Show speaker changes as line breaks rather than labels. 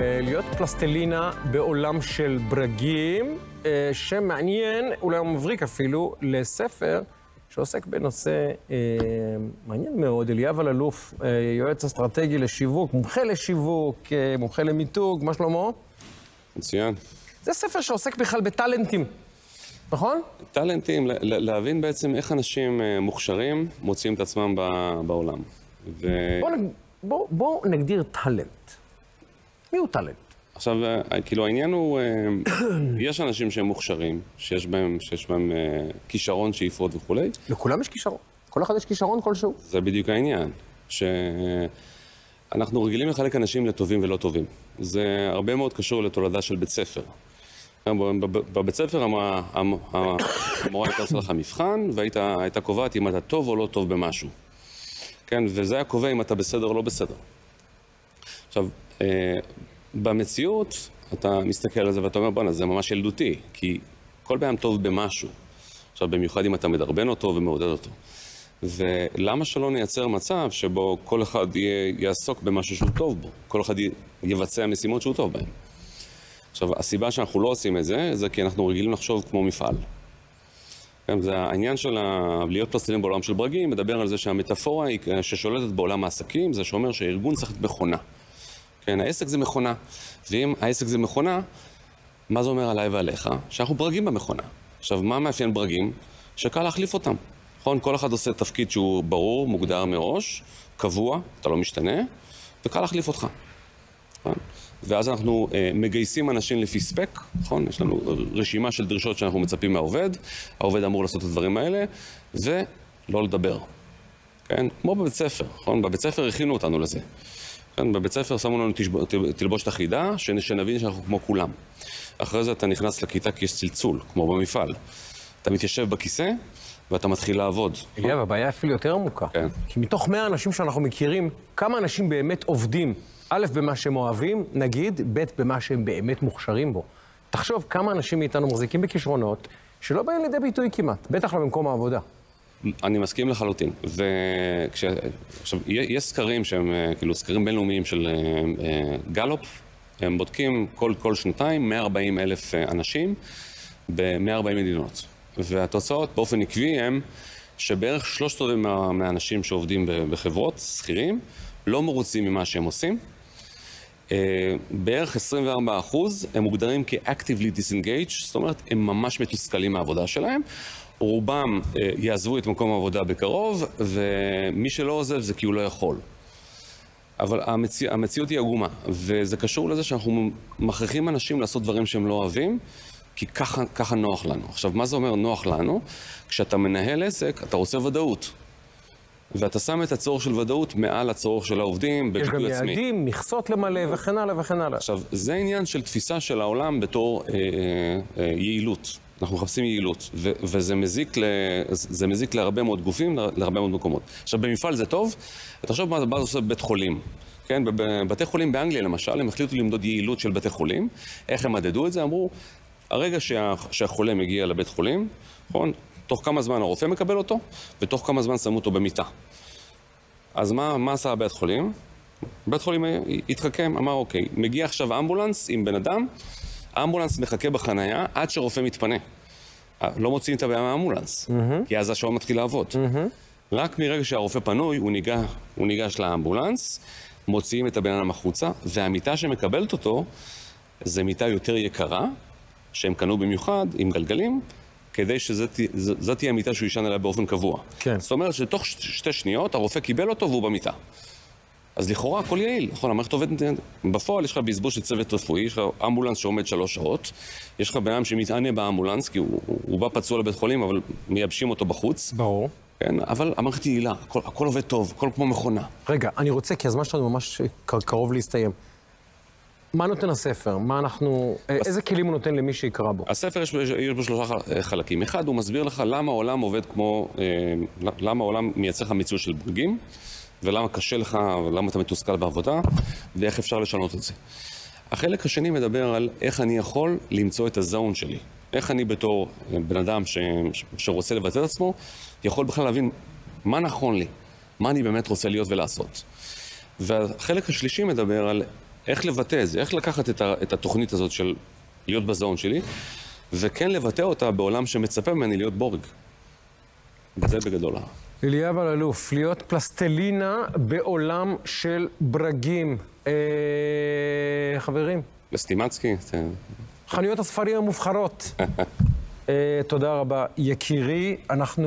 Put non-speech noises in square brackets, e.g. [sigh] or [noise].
אה, להיות פלסטלינה בעולם של ברגים, אה, שמעניין, אולי הוא מבריק אפילו, לספר שעוסק בנושא אה, מעניין מאוד. אליאב אלאלוף, אה, יועץ אסטרטגי לשיווק, מומחה לשיווק, אה, מומחה למיתוג, מה שלמה?
מצוין.
זה ספר שעוסק בכלל בטאלנטים, נכון?
טאלנטים, להבין בעצם איך אנשים מוכשרים מוצאים את עצמם בעולם. ו-
בואו. בוא, בוא נגדיר טאלנט. מי הוא טאלנט?
עכשיו, אה, כאילו העניין הוא, אה, יש אנשים שהם מוכשרים, שיש בהם, שיש בהם אה, כישרון, שאיפות וכולי,
לכולם יש כישרון. כל אחד יש כישרון כלשהו.
זה בדיוק העניין. שאנחנו רגילים לחלק אנשים לטובים ולא טובים. זה הרבה מאוד קשור לתולדה של בית ספר. בב- בבית ספר המ- המורה הייתה עושה לך מבחן, והייתה קובעת אם אתה טוב או לא טוב במשהו. כן, וזה היה קובע אם אתה בסדר או לא בסדר. עכשיו, במציאות, אתה מסתכל על זה ואתה אומר, בואנה, זה ממש ילדותי, כי כל בן טוב במשהו. עכשיו, במיוחד אם אתה מדרבן אותו ומעודד אותו. ולמה שלא נייצר מצב שבו כל אחד יהיה, יעסוק במשהו שהוא טוב בו? כל אחד יבצע משימות שהוא טוב בהן. עכשיו, הסיבה שאנחנו לא עושים את זה, זה כי אנחנו רגילים לחשוב כמו מפעל. כן, זה העניין של ה... להיות פלסטינים בעולם של ברגים, מדבר על זה שהמטאפורה היא, ששולטת בעולם העסקים, זה שאומר שהארגון צריך להיות מכונה. כן, העסק זה מכונה. ואם העסק זה מכונה, מה זה אומר עליי ועליך? שאנחנו ברגים במכונה. עכשיו, מה מאפיין ברגים? שקל להחליף אותם. נכון? כל אחד עושה תפקיד שהוא ברור, מוגדר מראש, קבוע, אתה לא משתנה, וקל להחליף אותך. נכון? ואז אנחנו אה, מגייסים אנשים לפי ספק, נכון? יש לנו רשימה של דרישות שאנחנו מצפים מהעובד, העובד אמור לעשות את הדברים האלה, ולא לדבר. כן? כמו בבית ספר, נכון? בבית ספר הכינו אותנו לזה. כן? בבית ספר שמו לנו תשב- תלבושת אחידה, שנ- שנבין שאנחנו כמו כולם. אחרי זה אתה נכנס לכיתה כי יש צלצול, כמו במפעל. אתה מתיישב בכיסא, ואתה מתחיל לעבוד.
אליאב, הבעיה אפילו יותר עמוקה.
כן.
כי מתוך 100 אנשים שאנחנו מכירים, כמה אנשים באמת עובדים, א', במה שהם אוהבים, נגיד, ב', במה שהם באמת מוכשרים בו. תחשוב כמה אנשים מאיתנו מחזיקים בכישרונות שלא באים לידי ביטוי כמעט, בטח לא במקום העבודה.
אני מסכים לחלוטין. וכש... עכשיו, יש סקרים שהם אה, כאילו סקרים בינלאומיים של אה, אה, גלופ, הם בודקים כל, כל שנתיים 140 אלף אה, אנשים ב-140 מדינות. והתוצאות באופן עקבי הם שבערך שלושת רבעי מה, מהאנשים שעובדים בחברות, שכירים, לא מרוצים ממה שהם עושים. אה, בערך 24 אחוז הם מוגדרים כ-actively disengaged, זאת אומרת, הם ממש מתוסכלים מהעבודה שלהם. רובם אה, יעזבו את מקום העבודה בקרוב, ומי שלא עוזב זה כי הוא לא יכול. אבל המציא, המציאות היא עגומה, וזה קשור לזה שאנחנו מכריחים אנשים לעשות דברים שהם לא אוהבים, כי ככה, ככה נוח לנו. עכשיו, מה זה אומר נוח לנו? כשאתה מנהל עסק, אתה רוצה ודאות. ואתה שם את הצורך של ודאות מעל הצורך של העובדים
יש גם
בביטוי עצמי.
יעדים, מכסות למלא וכן הלאה וכן הלאה.
עכשיו, זה עניין של תפיסה של העולם בתור אה, אה, אה, יעילות. אנחנו מחפשים יעילות, ו- וזה מזיק, ל- זה מזיק להרבה מאוד גופים, לה- להרבה מאוד מקומות. עכשיו, במפעל זה טוב, תחשוב מה מה זה עושה בבית חולים. כן, בבתי חולים באנגליה למשל, הם החליטו למדוד יעילות של בתי חולים. איך הם מדדו את זה? אמרו, הרגע שה, שהחולה מגיע לבית חולים, נכון? תוך כמה זמן הרופא מקבל אותו, ותוך כמה זמן שמו אותו במיטה. אז מה, מה עשה הבית חולים? בית חולים התחכם, אמר אוקיי, מגיע עכשיו אמבולנס עם בן אדם, האמבולנס מחכה בחנייה עד שרופא מתפנה. אה, לא מוציאים את הבעיה מהאמבולנס, כי אז השעון מתחיל לעבוד. רק מרגע שהרופא פנוי, הוא ניגש, הוא ניגש לאמבולנס, מוציאים את הבן אדם החוצה, והמיטה שמקבלת אותו זה מיטה יותר יקרה, שהם קנו במיוחד, עם גלגלים, כדי שזאת תהיה המיטה שהוא יישן עליה באופן קבוע.
כן.
זאת אומרת שתוך שתי שניות הרופא קיבל אותו והוא במיטה. אז לכאורה הכל יעיל, נכון, המערכת עובדת, בפועל יש לך בזבוז של צוות רפואי, יש לך אמבולנס שעומד שלוש שעות, יש לך בן אדם שמתענה באמבולנס, כי הוא, הוא, בא פצוע לבית חולים, אבל מייבשים אותו בחוץ,
ברור.
כן, אבל המערכת יעילה, הכל, הכל עובד טוב, הכל כמו מכונה.
רגע, אני רוצה, כי הזמן שלנו ממש קרוב להסתיים. מה נותן הספר? מה אנחנו... אה, איזה כלים הוא נותן למי שיקרא בו?
הספר יש, בו- יש בו שלושה ח- חלקים. אחד, הוא מסביר לך למה העולם עובד כמו... אה, למה העולם מייצר לך מציאות של ברגים, ולמה קשה לך, ולמה אתה מתוסכל בעבודה, ואיך אפשר לשנות את זה. החלק השני מדבר על איך אני יכול למצוא את הזון שלי. איך אני בתור בן אדם ש, שרוצה לבטא את עצמו, יכול בכלל להבין מה נכון לי, מה אני באמת רוצה להיות ולעשות. והחלק השלישי מדבר על איך לבטא את זה, איך לקחת את, ה, את התוכנית הזאת של להיות בזון שלי, וכן לבטא אותה בעולם שמצפה ממני להיות בורג. זה בגדול.
אליאב אלאלוף, להיות פלסטלינה בעולם של ברגים. אה, חברים,
לסטימצקי, זה-
חנויות הספרים המובחרות. [laughs] אה, תודה רבה. יקירי, אנחנו...